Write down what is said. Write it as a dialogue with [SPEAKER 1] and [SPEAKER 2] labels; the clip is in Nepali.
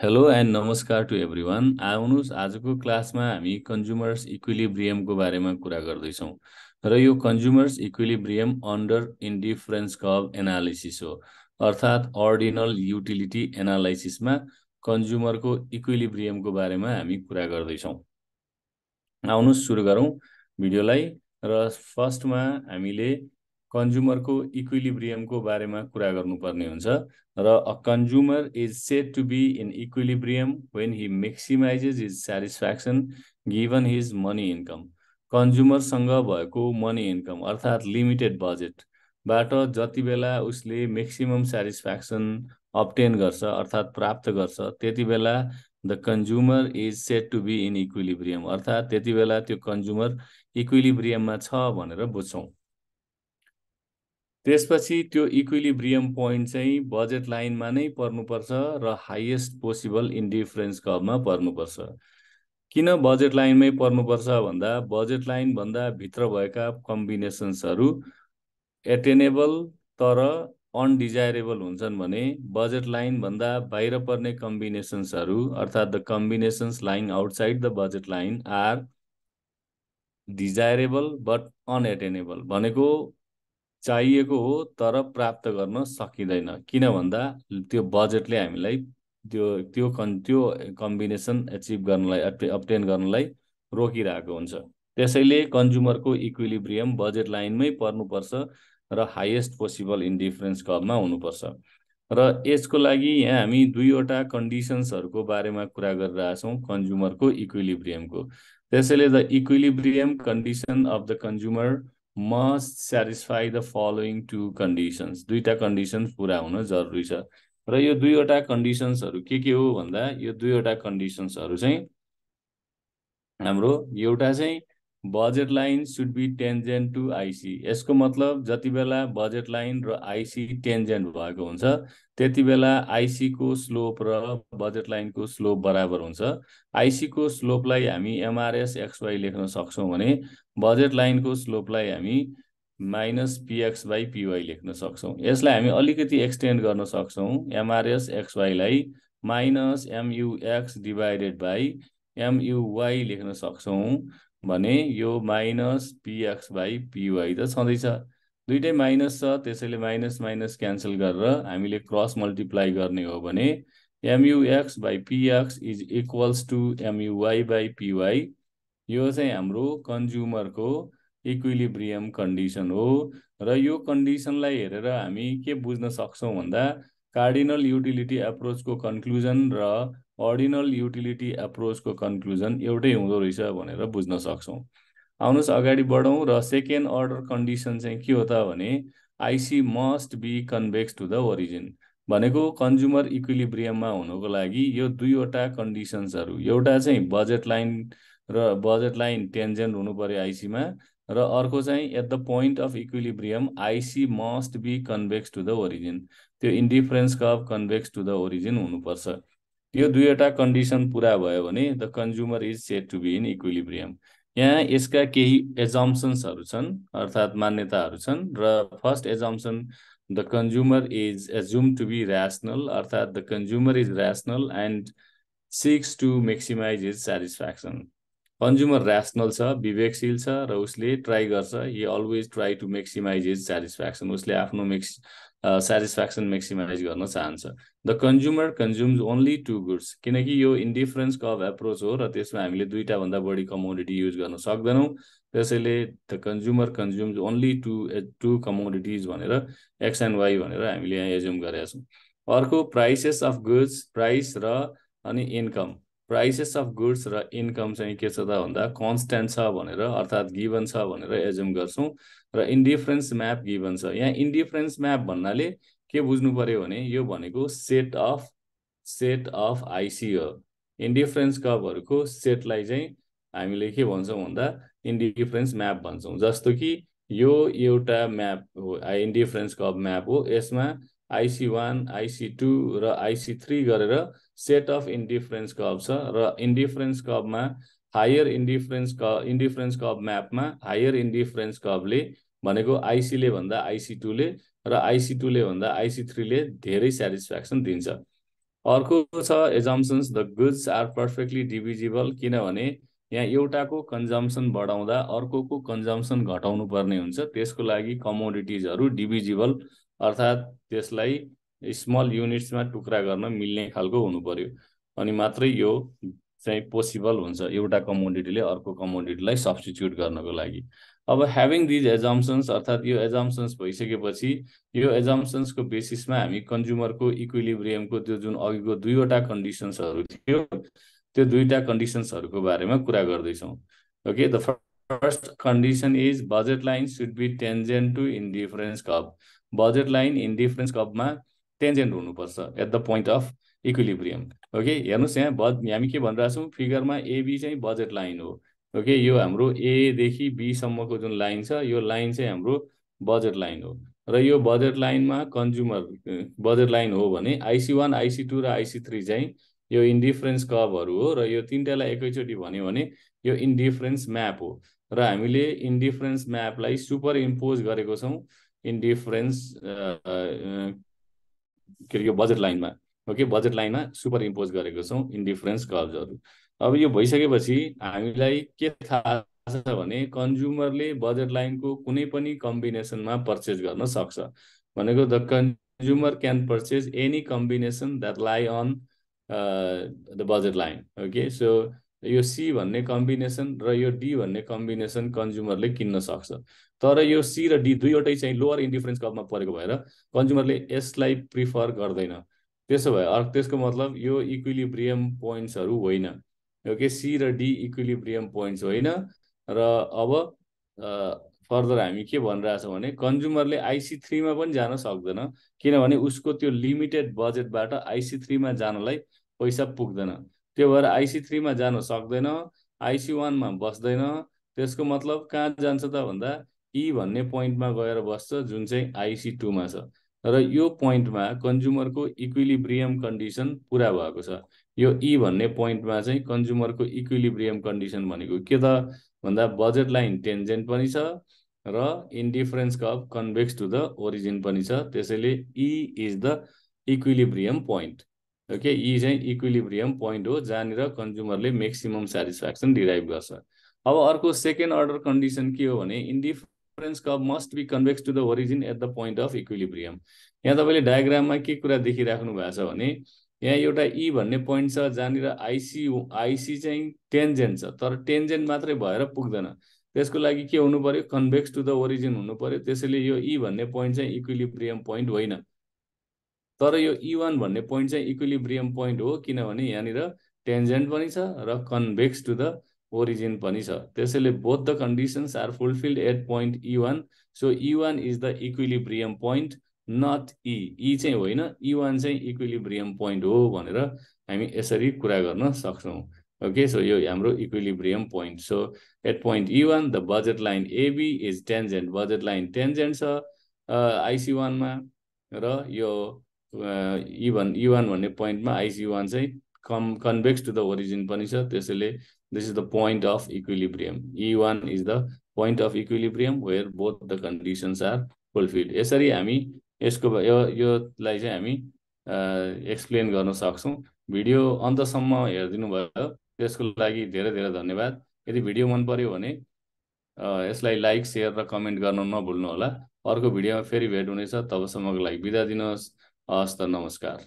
[SPEAKER 1] हेलो एन्ड नमस्कार टु एभ्री वान आउनुहोस् आजको क्लासमा हामी कन्ज्युमर्स इक्विलिब्रियमको बारेमा कुरा गर्दैछौँ र यो consumer's equilibrium under indifference curve analysis हो। अर्थात् अर्डिनल युटिलिटी एनालाइसिसमा कन्ज्युमरको इक्विलिब्रियमको बारेमा हामी कुरा गर्दैछौँ। आउनुहोस् सुरु गरौँ भिडियोलाई र फर्स्टमा हामीले कन्ज्युमरको इक्विलिब्रियमको बारेमा कुरा गर्नुपर्ने हुन्छ र a consumer is said to be in equilibrium when he maximizes his satisfaction given his money income. कन्ज्युमरसँग भएको मनी इन्कम अर्थात् लिमिटेड बजेटबाट जति बेला उसले मेक्सिमम सेटिस्फ्याक्सन अप्टेन गर्छ अर्थात् प्राप्त गर्छ त्यति बेला the consumer is said to be in equilibrium अर्थात् त्यति बेला त्यो कन्ज्युमर इक्विलिब्रियममा छ भनेर बुझ्छौँ। त्यसपछि त्यो इक्विलिब्रियम पोइन्ट चाहिँ बजेट लाइनमा नै पर्नुपर्छ र हाइएस्ट पोसिबल इन्डिफरेन्स कभमा पर्नुपर्छ। किन बजेट लाइनमै पर्नुपर्छ भन्दा बजेट लाइनभन्दा भित्र भएका कम्बिनेसन्सहरू एटेनेबल तर अनडिजायरेबल हुन्छन् भने बजेट लाइनभन्दा बाहिर पर्ने कम्बिनेसन्सहरू अर्थात् the combinations lying outside the budget line are desirable but unattainable भनेको चाहिएको हो तर प्राप्त गर्न सकिँदैन। किन भन्दा त्यो बजेटले हामीलाई त्यो त्यो कन् त्यो कम्बिनेसन एचिभ गर्नलाई अप्टेन गर्नलाई रोकिरहेको हुन्छ। त्यसैले कन्ज्युमरको इक्विलिब्रियम बजेट लाइनमै पर्नुपर्छ र हाइएस्ट पोसिबल इन्डिफरेन्स कबमा हुनुपर्छ। र यसको लागि यहाँ हामी दुईवटा कन्डिसन्सहरूको बारेमा कुरा गरिरहेछौँ कन्ज्युमरको इक्विलिब्रियमको त्यसैले the equilibrium condition of the consumer must satisfy the following two conditions दुईवटा कन्डिसन्स पुरा हुन जरुरी छ। र यो दुईवटा कन्डिसन्सहरू के के हो भन्दा यो दुईवटा कन्डिसन्सहरू चाहिँ हाम्रो एउटा चाहिँ budget line should be tangent to IC यसको मतलब जति बेला बजेट लाइन र आइसी टेन्जेन्ट भएको हुन्छ त्यति बेला आइसीको स्लोप र बजेट लाइनको स्लोप बराबर हुन्छ। आइसीको स्लोपलाई हामी एमआरएस एक्सवाई लेख्न सक्छौँ भने बजेट लाइनको स्लोपलाई हामी माइनस पिएक्स बाई पिवाई लेख्न सक्छौँ। यसलाई हामी अलिकति एक्सटेन्ड गर्न सक्छौँ MRS एक्सवाईलाई minus MUX divided by MUY लेख्न सक्छौँ। भने यो माइनस पिएक्स बाई पिवाई त छँदैछ। दुइटै माइनस छ त्यसैले माइनस माइनस क्यान्सल गरेर हामीले क्रस मल्टिप्लाई गर्ने हो भने MUX by PX is equals to MUY by PY. यो चाहिँ हाम्रो कन्ज्युमरको इक्विलिब्रियम कन्डिसन हो र यो कन्डिसनलाई हेरेर हामी के बुझ्न सक्छौँ भन्दा कार्डिनल युटिलिटी एप्रोचको कन्क्लुजन र अर्डिनल युटिलिटी एप्रोचको कन्क्लुजन एउटै हुँदो रहेछ भनेर बुझ्न सक्छौँ। आउनुहोस् अगाडि बढौँ र सेकेन्ड अर्डर कन्डिसन चाहिँ के हो त भने IC must be convex to the origin भनेको कन्ज्युमर इक्विलिब्रियममा हुनुको लागि यो दुईवटा कन्डिसन्सहरू एउटा चाहिँ बजेट लाइन र बजेट लाइन टेन्जेन्ट हुनु पऱ्यो आइसीमा र अर्को चाहिँ at the point of equilibrium IC must be convex to the origin त्यो indifference curve convex to the origin हुनुपर्छ। यो दुईवटा कन्डिसन पुरा भयो भने the consumer is said to be in equilibrium. यहाँ यसका केही एजम्सन्सहरू छन् अर्थात् मान्यताहरू छन् र first assumption the consumer is assume to be rational अर्थात् the consumer is rational and seeks to maximise his satisfaction consumer rational छ विवेकशील छ र उसले ट्राई गर्छ। He always try to maximise his satisfaction उसले आफ्नो मेक्स सेटिस्फ्याक्सन मेक्सिमाइज गर्न चाहन्छ। The consumer consumes only two goods किनकि यो इन्डिफरेन्स कभ एप्रोच हो र त्यसमा हामीले दुईवटाभन्दा बढी कमोडिटी युज गर्न सक्दैनौँ। त्यसैले the consumer consumes only two two commodities भनेर एक्स एन्ड वाइ भनेर हामीले यहाँ एज्युम गरेका छौँ। अर्को प्राइसेस अफ गुड्स प्राइस र अनि इन्कम प्राइसेस अफ गुड्स र इन्कम चाहिँ के छ त भन्दा कन्सट्यान्ट छ भनेर अर्थात् गिभन छ भनेर एजुम गर्छौँ र इन्डिफरेन्स म्याप गिभन छ। यहाँ इन्डिफरेन्स म्याप भन्नाले के बुझ्नु पऱ्यो भने यो भनेको सेट अफ सेट अफ आइसी हो। इन्डिफरेन्स कपहरूको सेटलाई चाहिँ हामीले के भन्छौँ भन्दा इन्डिफरेन्स म्याप भन्छौँ। जस्तो कि यो एउटा म्याप हो इन्डिफरेन्स कप म्याप हो यसमा आइसी वान आइसी टू र आइसी थ्री गरेर सेट अफ इन्डिफरेन्स कप छ र इन्डिफरेन्स कपमा हायर इन्डिफरेन्स क इन्डिफरेन्स कप म्यापमा हायर इन्डिफरेन्स कपले भनेको आइसीले भन्दा आइसी टूले र आइसी टूले भन्दा आइसी थ्रीले धेरै सेटिस्फ्याक्सन दिन्छ। अर्को छ assumptions the goods are perfectly divisible किनभने यहाँ एउटाको कन्जम्सन बढाउँदा अर्कोको कन्जम्सन घटाउनु पर्ने हुन्छ। त्यसको लागि कमोडिटिजहरू डिभिजिबल अर्थात् त्यसलाई स्मल युनिट्समा टुक्रा गर्न मिल्ने खालको हुनु पर्यो अनि मात्रै यो चाहिँ पोसिबल हुन्छ एउटा कमोडिटीले अर्को कमोडिटीलाई सब्सटिच्युट गर्नको लागि। अब ह्याभिङ दिज एजम्सन्स अर्थात् यो एजम्सन्स भइसकेपछि यो एजम्सन्सको बेसिसमा हामी कन्ज्युमरको इक्विलिब्रियमको त्यो जुन अघिको दुईवटा कन्डिसन्सहरू थियो त्यो दुईवटा कन्डिसन्सहरूको बारेमा कुरा गर्दैछौँ। Okay the first condition is budget line should be tangent to indifference curve budget line indifference कपमा टेन्जेन्ट हुनुपर्छ at the point of equilibrium okay हेर्नुहोस् यहाँ बज हामी के भनिरहेको छौँ? फिगरमा एबी चाहिँ बजेट लाइन हो। ओके यो हाम्रो एदेखि बीसम्मको जुन लाइन छ यो लाइन चाहिँ हाम्रो बजेट लाइन हो। र यो बजेट लाइनमा कन्ज्युमर बजेट लाइन हो भने आइसी वान आइसी टू र आइसी थ्री चाहिँ यो इन्डिफरेन्स कभहरू हो। र यो तिनवटालाई एकैचोटि भन्यो भने यो इन्डिफरेन्स म्याप हो। र हामीले इन्डिफरेन्स म्यापलाई सुपर इम्पोज गरेको छौँ। इन्डिफरेन्स के अरे यो बजेट लाइनमा ओके बजेट लाइनमा सुपर इम्पोज गरेको छौँ इन्डिफरेन्स कर्भ्सहरू अब यो भइसकेपछि हामीलाई के थाहा छ भने कन्ज्युमरले बजेट लाइनको कुनै पनि कम्बिनेसनमा पर्चेस गर्न सक्छ। भनेको the consumer can purchase any combination that लाई on the budget line okay so यो सी भन्ने कम्बिनेसन र यो डी भन्ने कम्बिनेसन कन्ज्युमरले किन्न सक्छ। तर यो सी र डी दुईवटै चाहिँ लोवर इन्डिफरेन्स कपमा परेको भएर कन्ज्युमरले यसलाई प्रिफर गर्दैन। त्यसो भए अर्को त्यसको मतलब यो इक्विलिब्रियम पोइन्ट्सहरू होइन। ओके सी र डी इक्विलिब्रियम पोइन्ट्स होइन। र अब फर्दर हामी के भनिरहेछौँ भने कन्ज्युमरले आइसी थ्रीमा पनि जान सक्दैन। किनभने उसको त्यो लिमिटेड बजेटबाट आइसी थ्रीमा जानलाई पैसा पुग्दैन। त्यो भएर आइसी थ्रीमा जान सक्दैन आइसी वानमा बस्दैन। त्यसको मतलब कहाँ जान्छ त भन्दा ई भन्ने पोइन्टमा गएर बस्छ जुन चाहिँ आइसी टूमा छ। र यो पोइन्टमा कन्ज्युमरको इक्विलिब्रियम कन्डिसन पुरा भएको छ। यो ई भन्ने पोइन्टमा चाहिँ कन्ज्युमरको इक्विलिब्रियम कन्डिसन भनेको के त? भन्दा बजेट लाइन टेन्जेन्ट पनि छ र indifference curve convex to the origin पनि छ। त्यसैले E is the equilibrium point okay E चाहिँ इक्विलिब्रियम पोइन्ट हो जहाँनिर कन्ज्युमरले म्याक्सिमम् सेटिस्फ्याक्सन डिराइभ गर्छ। अब अर्को सेकेन्ड अर्डर कन्डिसन के हो भने इन्डिफ reference curve must be convex to the origin at the point of equilibrium यहाँ तपाईँले डायग्राममा के कुरा देखिराख्नु भएको छ भने यहाँ एउटा ई भन्ने पोइन्ट छ जहाँनिर आइसी आइसी चाहिँ टेन्जेन्ट छ तर टेन्जेन्ट मात्रै भएर पुग्दैन। त्यसको लागि के हुनु पर्यो? कन्भेक्स टु द ओरिजिन हुनु पर्यो। त्यसैले यो ई भन्ने पोइन्ट चाहिँ इक्विलिब्रियम पोइन्ट होइन। तर यो ई वान भन्ने पोइन्ट चाहिँ इक्विलिब्रियम पोइन्ट हो किनभने यहाँनिर टेन्जेन्ट पनि छ र कन्भेक्स टु द ओरिजिन पनि छ। त्यसैले both the conditions are fulfilled at point E one so E one is the equilibrium point not E E चाहिँ होइन ई वान चाहिँ इक्विलिब्रियम पोइन्ट हो भनेर हामी यसरी कुरा गर्न सक्छौँ। ओके सो यो हाम्रो equilibrium point so at point E one the budget line AB is tangent budget line tangent छ आइसी वानमा र यो इभन ई वान भन्ने पोइन्टमा आइसी वान चाहिँ कम कन्भेक्स टु द ओरिजिन पनि छ। त्यसैले this is the point of equilibrium e1 is the point of equilibrium where both the conditions are fulfilled यसरी हामी यसको यो योलाई चाहिँ हामी एक्सप्लेन गर्न सक्छौँ। भिडियो अन्तसम्म हेरिदिनु भयो। त्यसको लागि धेरै धेरै धन्यवाद। यदि भिडियो मन पर्यो भने यसलाई लाइक सेयर र कमेन्ट गर्न नभुल्नु होला अर्को भिडियोमा फेरि भेट हुनेछ। तबसम्मको लागि बिदा दिनुहोस्। हस् त नमस्कार।